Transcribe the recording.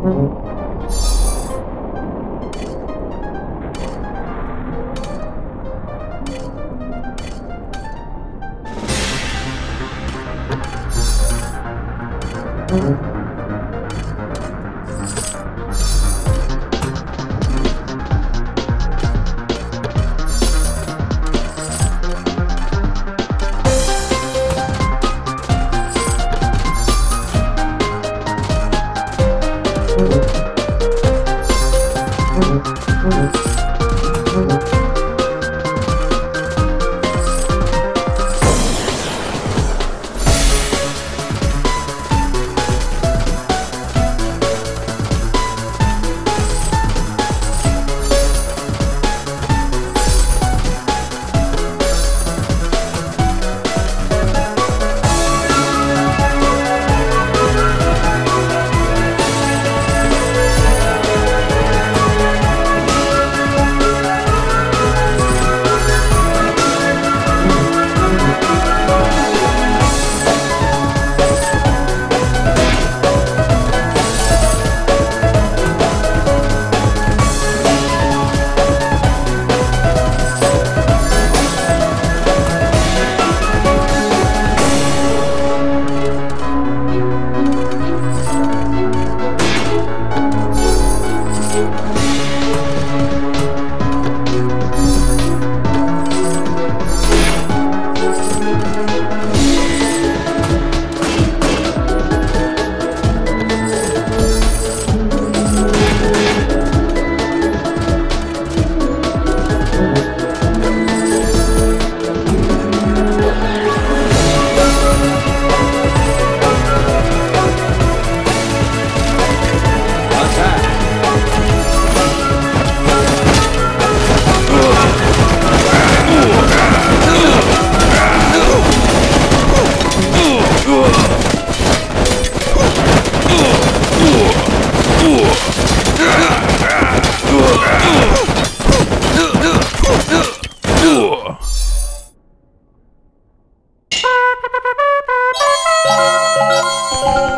Thank mm -hmm. you. Música